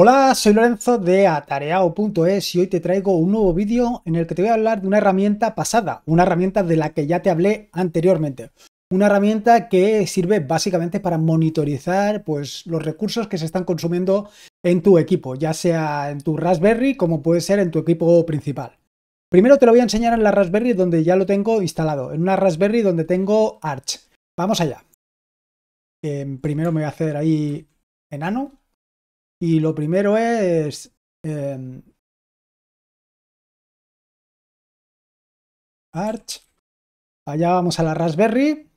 Hola, soy Lorenzo de atareao.es y hoy te traigo un nuevo vídeo en el que te voy a hablar de una herramienta pasada, una herramienta de la que ya te hablé anteriormente. Una herramienta que sirve básicamente para monitorizar pues, los recursos que se están consumiendo en tu equipo, ya sea en tu Raspberry como puede ser en tu equipo principal. Primero te lo voy a enseñar en la Raspberry donde ya lo tengo instalado, en una Raspberry donde tengo Arch. Vamos allá. Em, primero me voy a hacer ahí enano y lo primero es... Em, Arch. Allá vamos a la Raspberry.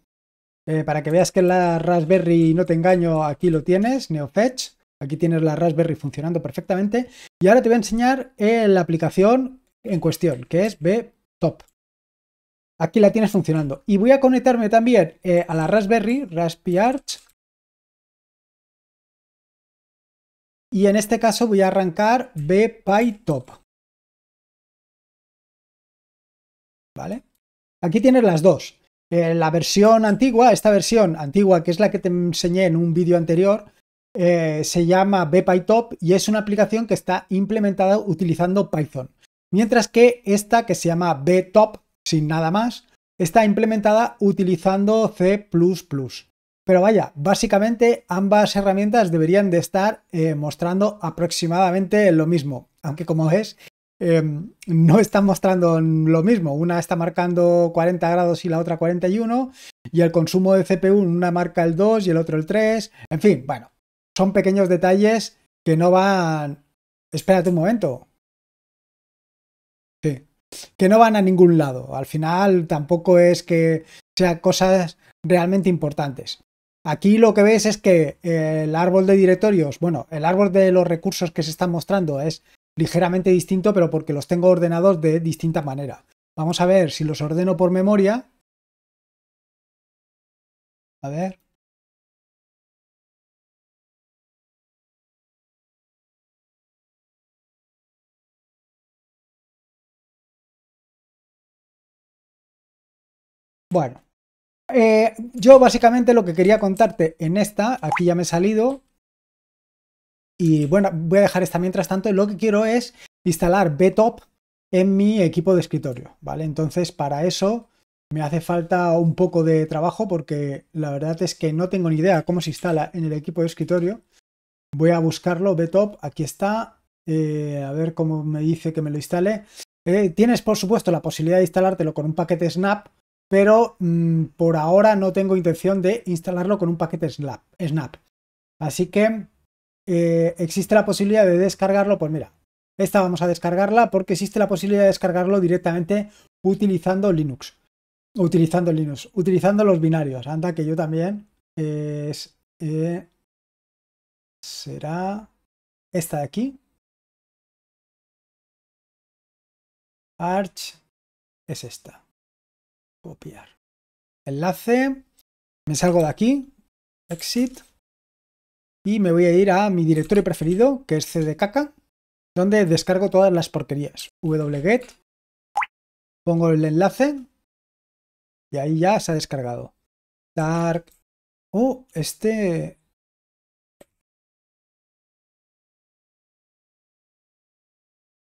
Eh, para que veas que la Raspberry no te engaño, aquí lo tienes, NeoFetch. Aquí tienes la Raspberry funcionando perfectamente. Y ahora te voy a enseñar eh, la aplicación en cuestión, que es BTop. Aquí la tienes funcionando. Y voy a conectarme también eh, a la Raspberry, Raspberry Arch. Y en este caso voy a arrancar bpytop. ¿Vale? Aquí tienes las dos. Eh, la versión antigua, esta versión antigua, que es la que te enseñé en un vídeo anterior, eh, se llama bpytop y es una aplicación que está implementada utilizando Python. Mientras que esta, que se llama btop, sin nada más, está implementada utilizando C++. Pero vaya, básicamente ambas herramientas deberían de estar eh, mostrando aproximadamente lo mismo, aunque como ves, em, no están mostrando lo mismo. Una está marcando 40 grados y la otra 41, y el consumo de CPU, una marca el 2 y el otro el 3. En fin, bueno, son pequeños detalles que no van... Espérate un momento. Sí, que no van a ningún lado. Al final tampoco es que sean cosas realmente importantes. Aquí lo que ves es que el árbol de directorios, bueno, el árbol de los recursos que se están mostrando es ligeramente distinto, pero porque los tengo ordenados de distinta manera. Vamos a ver si los ordeno por memoria. A ver. Bueno, eh, yo básicamente lo que quería contarte en esta, aquí ya me he salido, y bueno, voy a dejar esta mientras tanto, lo que quiero es instalar BTOP en mi equipo de escritorio, ¿vale? Entonces para eso me hace falta un poco de trabajo porque la verdad es que no tengo ni idea cómo se instala en el equipo de escritorio. Voy a buscarlo, BTOP, aquí está, eh, a ver cómo me dice que me lo instale. Eh, tienes por supuesto la posibilidad de instalártelo con un paquete Snap, pero mm, por ahora no tengo intención de instalarlo con un paquete Snap. Así que eh, existe la posibilidad de descargarlo, pues mira, esta vamos a descargarla porque existe la posibilidad de descargarlo directamente utilizando Linux. Utilizando Linux, utilizando los binarios. Anda que yo también es... Eh, será esta de aquí. Arch es esta copiar. Enlace, me salgo de aquí, exit, y me voy a ir a mi directorio preferido, que es cdkk, donde descargo todas las porquerías. wget, pongo el enlace, y ahí ya se ha descargado. Dark, oh, este...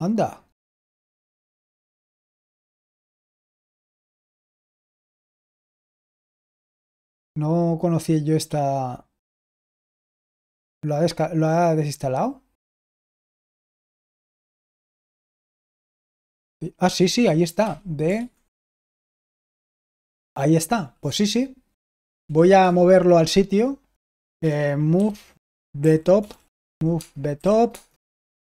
Anda, No conocí yo esta... ¿Lo ha, ¿Lo ha desinstalado? Ah, sí, sí, ahí está. De... Ahí está. Pues sí, sí. Voy a moverlo al sitio. Eh, move top Move top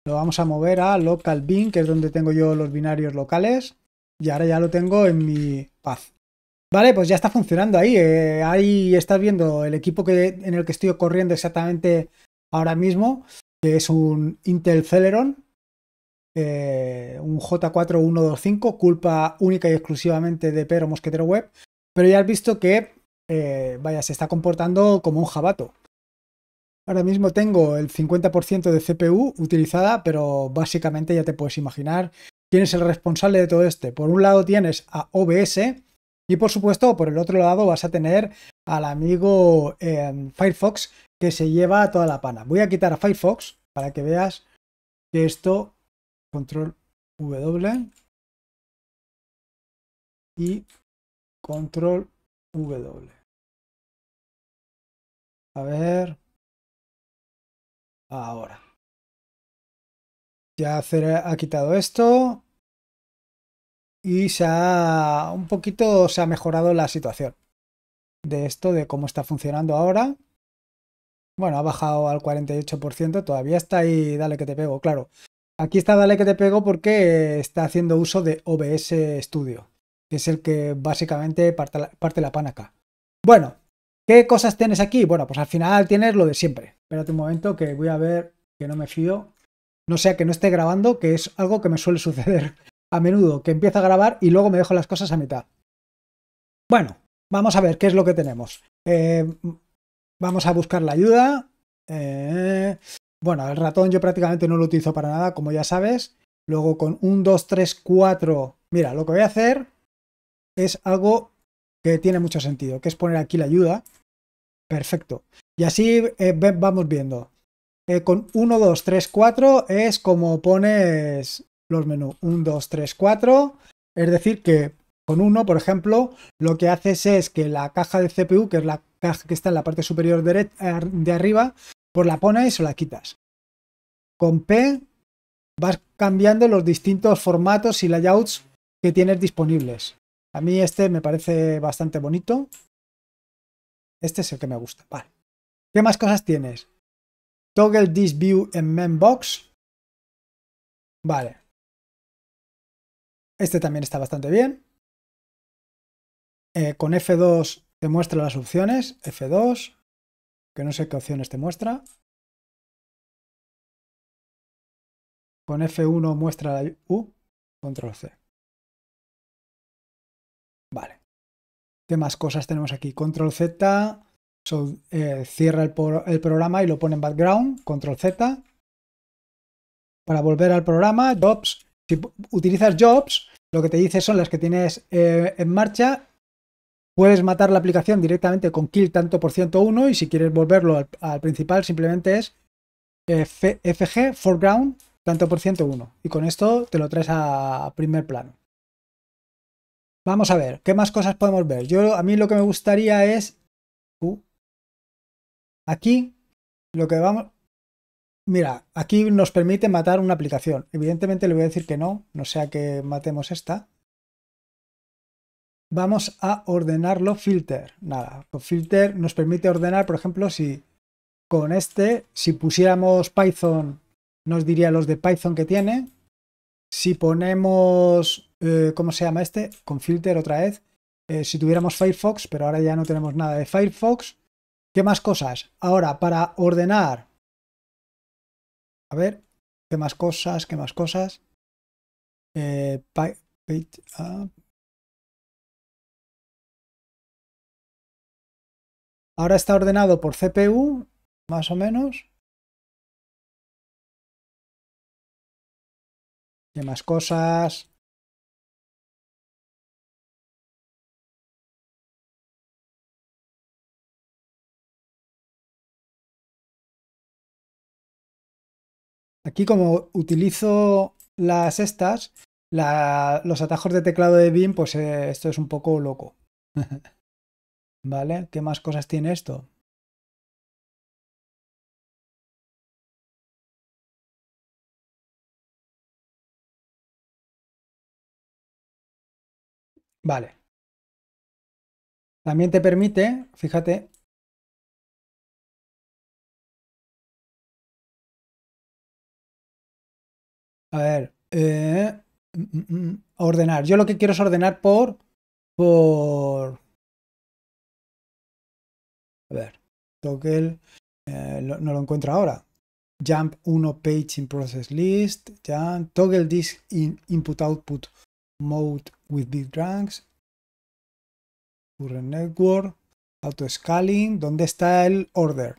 Lo vamos a mover a local bin, que es donde tengo yo los binarios locales. Y ahora ya lo tengo en mi path. Vale, pues ya está funcionando ahí. Eh, ahí estás viendo el equipo que, en el que estoy corriendo exactamente ahora mismo, que es un Intel Celeron, eh, un J4125, culpa única y exclusivamente de Pedro Mosquetero Web. Pero ya has visto que, eh, vaya, se está comportando como un jabato. Ahora mismo tengo el 50% de CPU utilizada, pero básicamente ya te puedes imaginar quién es el responsable de todo este. Por un lado tienes a OBS, y por supuesto, por el otro lado vas a tener al amigo em, Firefox que se lleva toda la pana. Voy a quitar a Firefox, para que veas que esto, control W y control W. A ver. Ahora. Ya ha quitado esto. Y se ha un poquito se ha mejorado la situación de esto, de cómo está funcionando ahora. Bueno, ha bajado al 48%, todavía está ahí, dale que te pego, claro. Aquí está dale que te pego porque está haciendo uso de OBS Studio, que es el que básicamente parte la, parte la. Bueno, ¿qué cosas tienes aquí? Bueno, pues al final tienes lo de siempre. Espérate un momento que voy a ver que no me fío. No sea que no esté grabando, que es algo que me suele suceder a menudo, que empiezo a grabar y luego me dejo las cosas a mitad. Bueno, vamos a ver qué es lo que tenemos. Eh, vamos a buscar la ayuda. Eh, bueno, el ratón yo prácticamente no lo utilizo para nada, como ya sabes. Luego con un 2, 3, 4. Mira, lo que voy a hacer es algo que tiene mucho sentido, que es poner aquí la ayuda. Perfecto. Y así eh, vamos viendo. con 1, 2, 3, 4 es como pones los menús 1, 2, 3, 4. Es decir, que con 1, por ejemplo, lo que haces es que la caja de CPU, que es la caja que está en la parte superior de arriba, pues la pones o la quitas. Con P vas cambiando los distintos formatos y layouts que tienes disponibles. A mí este me parece bastante bonito. Este es el que me gusta. Vale. ¿Qué más cosas tienes? Toggle this view en Membox. Vale. Este también está bastante bien. Eh, con F2 te muestra las opciones. F2, que no sé qué opciones te muestra. Con F1 muestra la U, control C. Vale. ¿Qué más cosas tenemos aquí? Control Z, eh, cierra el, el, programa y lo pone en background. Control Z. Para volver al programa, Jobs, si utilizas jobs, lo que te dice son las que tienes eh, en marcha. Puedes matar la aplicación directamente con kill tanto por ciento 1 y si quieres volverlo al, principal simplemente es eh, FG foreground tanto por ciento 1 y con esto te lo traes a primer plano. Vamos a ver, ¿qué más cosas podemos ver? Yo a mí lo que me gustaría es uh, aquí lo que vamos Mira, aquí nos permite matar una aplicación. Evidentemente le voy a decir que no, no sea que matemos esta. Vamos a ordenarlo filter. Nada, con filter nos permite ordenar, por ejemplo, si con este, si pusiéramos Python, nos diría los de Python que tiene. Si ponemos, eh, ¿cómo se llama este? Con filter otra vez. Eh, si tuviéramos Firefox, pero ahora ya no tenemos nada de Firefox. ¿Qué más cosas? Ahora, para ordenar a ver, ¿qué más cosas? ¿Qué más cosas? Eh, Ahora está ordenado por CPU, más o menos. ¿Qué más cosas? Aquí como utilizo las estas, los atajos de teclado de BIM, pues eh, esto es un poco loco. ¿Vale? ¿Qué más cosas tiene esto? Vale. También te permite, fíjate, A ver. Eh, mm, mm, mm, ordenar. Yo lo que quiero es ordenar por. Por. A ver. Toggle. Eh, no lo encuentro ahora. Jump 1 page in process list. Jump. Toggle this in input output mode with big ranks. Current network. Auto scaling. ¿Dónde está el order?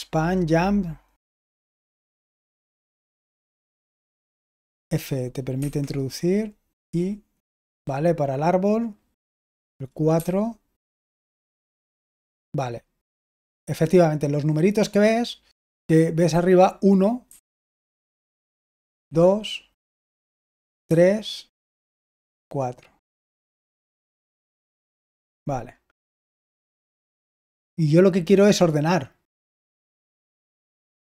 Span, jump. F te permite introducir y, ¿vale? Para el árbol, el 4, vale. Efectivamente, los numeritos que ves que ves arriba 1, 2, 3, 4. Vale. Y yo lo que quiero es ordenar.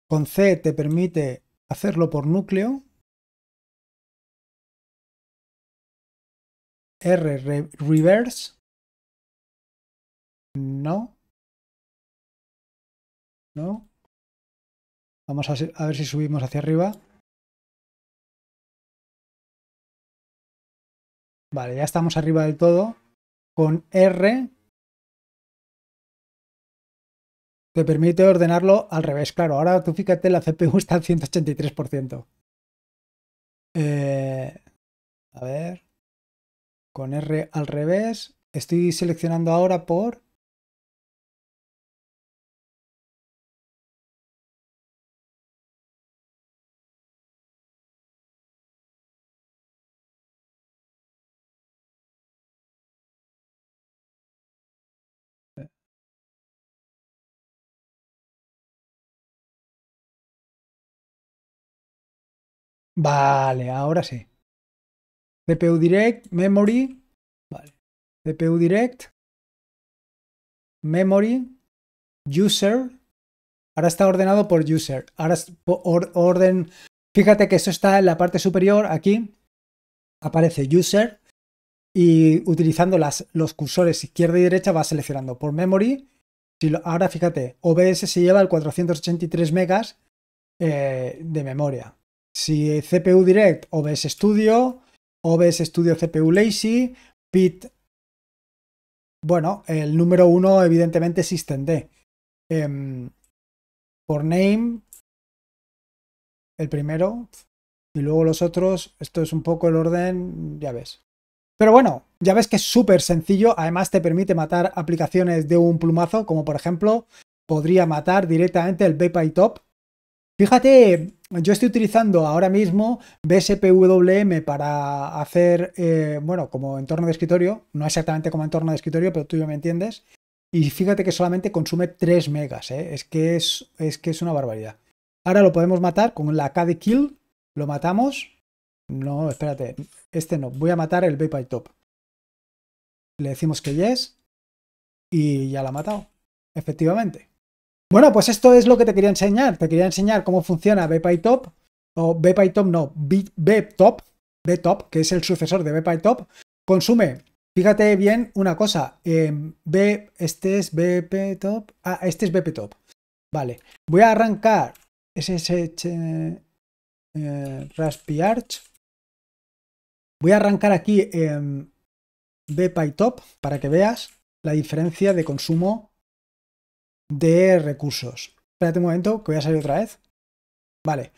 Con C te permite hacerlo por núcleo. R reverse. No. No. Vamos a, ver si subimos hacia arriba. Vale, ya estamos arriba del todo. Con R te permite ordenarlo al revés. Claro, ahora tú fíjate, la CPU está al 183%. Eh, a ver. Con R al revés. Estoy seleccionando ahora por Vale, ahora sí. CPU Direct, Memory. Vale. CPU Direct. Memory. User. Ahora está ordenado por user. Ahora es por orden. Fíjate que esto está en la parte superior. Aquí aparece user. Y utilizando las, los cursores izquierda y derecha va seleccionando por memory. ahora fíjate, OBS se lleva el 483 megas eh, de memoria. Si CPU Direct, OBS Studio, OBS Studio CPU Lazy, PIT. Bueno, el número uno evidentemente es SystemD. Em, por name, el primero, y luego los otros, esto es un poco el orden, ya ves. Pero bueno, ya ves que es súper sencillo, además te permite matar aplicaciones de un plumazo, como por ejemplo, podría matar directamente el BPyTop. Fíjate yo estoy utilizando ahora mismo BSPWM para hacer, eh, bueno, como entorno de escritorio, no exactamente como entorno de escritorio, pero tú ya me entiendes. Y fíjate que solamente consume 3 megas, ¿eh? es, que es, es que es una barbaridad. Ahora lo podemos matar con la K kill, lo matamos. No, espérate, este no, voy a matar el Top. Le decimos que yes y ya la ha matado, efectivamente. Bueno, pues esto es lo que te quería enseñar. Te quería enseñar cómo funciona BPyTop, o BPyTop no, BTop, BTop, que es el sucesor de BPyTop. Consume, fíjate bien una cosa, eh, este es BPTop, ah, este es BPTop. Vale, voy a arrancar SSH eh, Arch. Voy a arrancar aquí en BPyTop para que veas la diferencia de consumo de recursos. Espérate un momento, que voy a salir otra vez. Vale.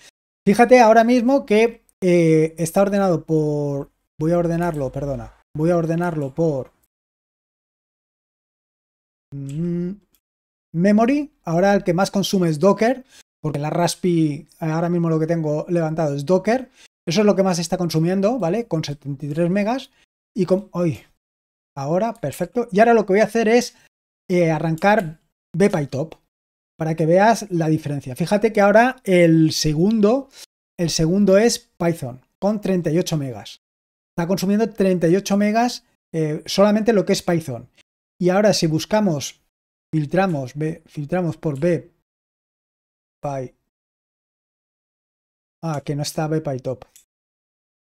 Fíjate ahora mismo que eh, está ordenado por... Voy a ordenarlo, perdona. Voy a ordenarlo por... Mm, memory. Ahora el que más consume es Docker, porque la Raspi ahora mismo lo que tengo levantado es Docker. Eso es lo que más está consumiendo, ¿vale? Con 73 megas. Y con... ¡Uy! Ahora, perfecto. Y ahora lo que voy a hacer es eh, arrancar BPyTop para que veas la diferencia. Fíjate que ahora el segundo, el segundo es Python con 38 megas. Está consumiendo 38 megas eh, solamente lo que es Python. Y ahora si buscamos, filtramos, filtramos por B, Ah, que no está BPyTop.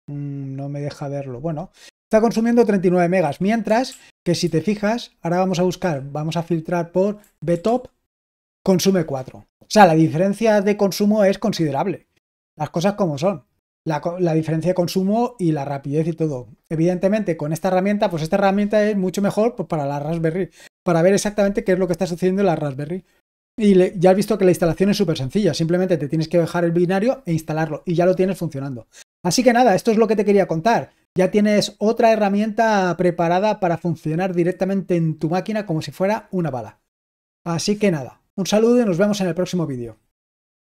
Mm, no me deja verlo. Bueno, está consumiendo 39 megas, mientras que si te fijas, ahora vamos a buscar, vamos a filtrar por BTOP, consume 4. O sea, la diferencia de consumo es considerable. Las cosas como son. La, diferencia de consumo y la rapidez y todo. Evidentemente, con esta herramienta, pues esta herramienta es mucho mejor pues, para la Raspberry, para ver exactamente qué es lo que está sucediendo en la Raspberry. Y ya has visto que la instalación es súper sencilla, simplemente te tienes que dejar el binario e instalarlo y ya lo tienes funcionando. Así que nada, esto es lo que te quería contar ya tienes otra herramienta preparada para funcionar directamente en tu máquina como si fuera una bala. Así que nada, un saludo y nos vemos en el próximo vídeo.